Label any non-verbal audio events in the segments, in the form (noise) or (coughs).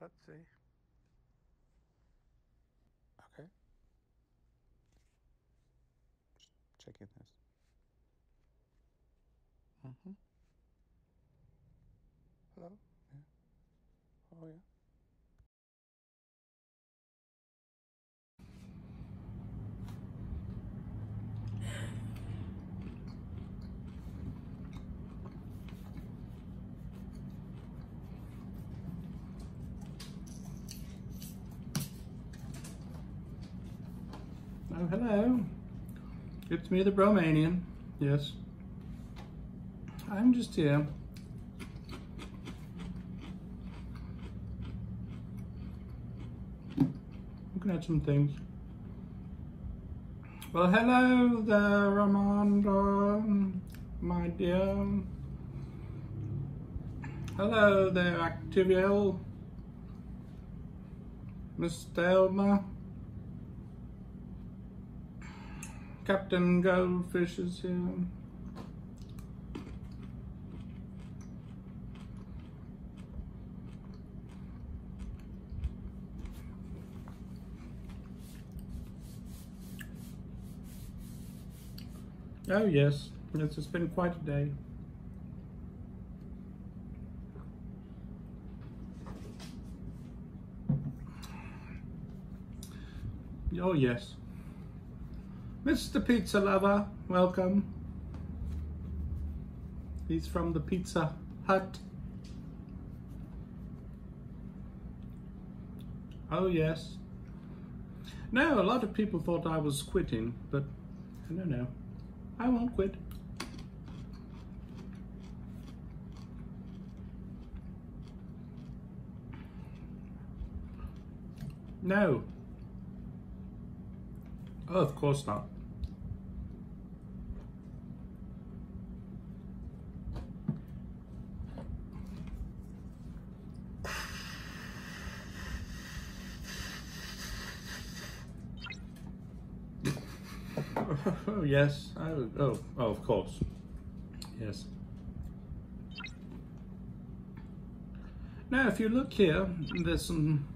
Let's see. Okay. Just Checking this. Mm-hmm. Hello? Yeah. Oh, yeah. Oh, hello. It's me, the Bromanian. Yes. I'm just here. Looking at some things. Well, hello there, Ramanda, my dear. Hello there, Activiel. Miss Thelma. Captain Goldfish is here. Oh yes, it's been quite a day. Oh yes. Mr. Pizza Lover, welcome. He's from the Pizza Hut. Oh yes. No, a lot of people thought I was quitting, but no, no. I won't quit. No. Oh, of course not. Oh, (laughs) yes. I, oh, oh, of course. Yes. Now, if you look here, there's some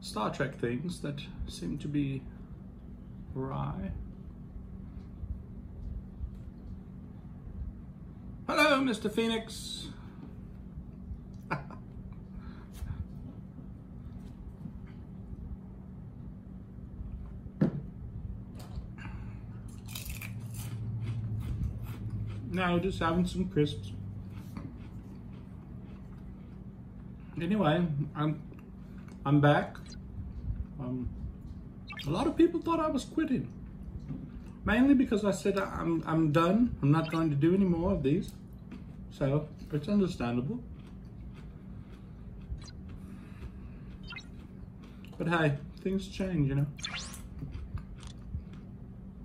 Star Trek things that seem to be awry. Hello, Mr. Phoenix. No, just having some crisps. Anyway, I'm I'm back. Um, a lot of people thought I was quitting, mainly because I said I'm I'm done. I'm not going to do any more of these, so it's understandable. But hey, things change, you know.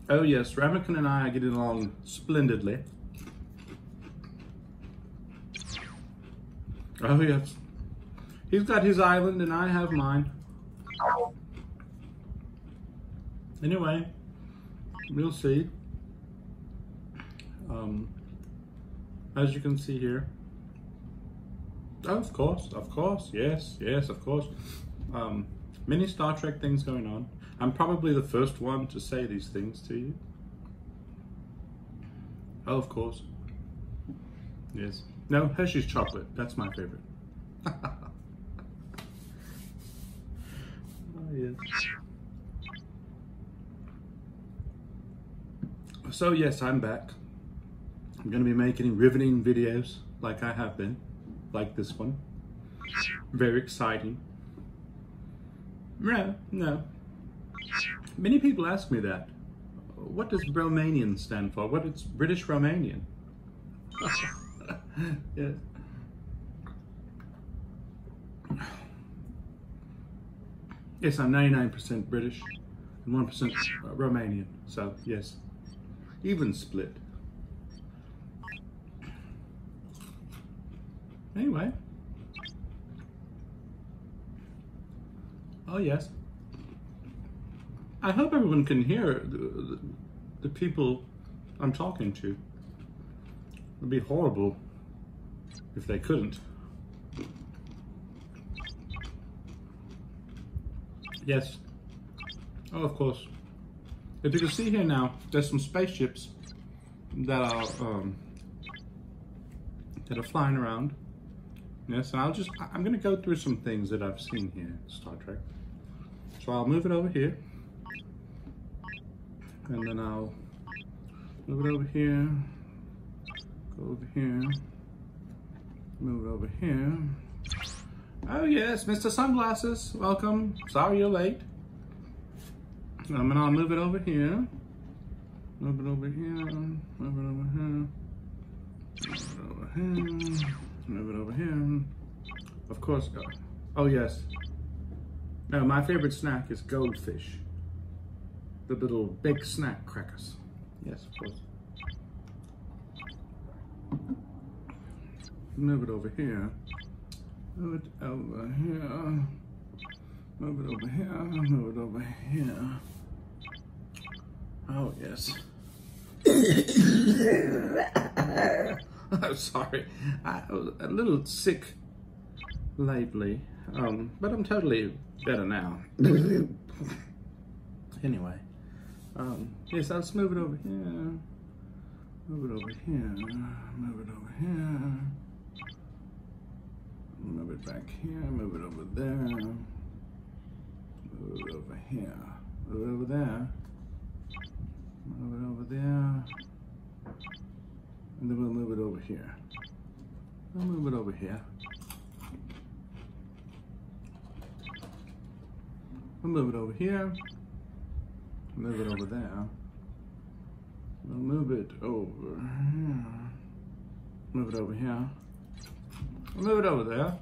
Oh yes, Ramekin and I are getting along splendidly. Oh, yes. He's got his island and I have mine. Anyway, we'll see. Um, as you can see here. Oh, of course, of course, yes, yes, of course. Um, many Star Trek things going on. I'm probably the first one to say these things to you. Oh, of course. Yes. No, Hershey's chocolate. That's my favorite. (laughs) oh, yes. So yes, I'm back. I'm going to be making riveting videos like I have been, like this one. Very exciting. No, no. Many people ask me that. What does Bromanian stand for? What is British Romanian? (laughs) (gasps) yes. Yes, I'm 99% British and 1% uh, Romanian. So, yes, even split. Anyway. Oh, yes. I hope everyone can hear the, the, the people I'm talking to. It'd be horrible if they couldn't. Yes. Oh, of course. If you can see here now, there's some spaceships that are um, that are flying around. Yes, and I'll just I'm gonna go through some things that I've seen here Star Trek. So I'll move it over here, and then I'll move it over here, go over here, move it over here. Oh yes, Mr. Sunglasses, welcome. Sorry you're late. And I'll move it over here. Move it over here. Move it over here. Move it over here. Move it over here. Of course. Uh, oh yes. No, my favorite snack is goldfish. The little big snack crackers. Yes, of course. Move it over here. Move it over here. Move it over here. Move it over here. Oh, yes. (coughs) I'm sorry. I was a little sick lately, um, but I'm totally better now. (coughs) anyway, um, yes, let's move it over here. Move it over here. Move it over here. Move it back here. Move it over there. Move it over here. Move it over there. Move it over there. And then we'll move it over here. We'll move it over here. We'll move it over here. Move it over there. We'll move it over here. Move it over here. Move it over there.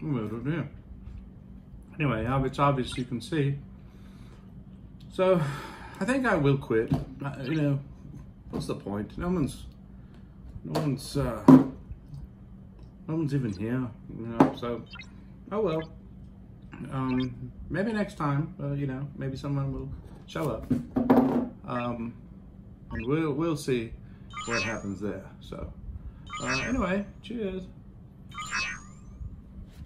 Move it over here. Anyway, it's obvious you can see. So, I think I will quit. Uh, you know, what's the point? No one's, no one's, uh, no one's even here. You know, so, oh well. Um, maybe next time, uh, you know, maybe someone will show up. Um, and we'll we'll see what happens there. So, uh, anyway, cheers.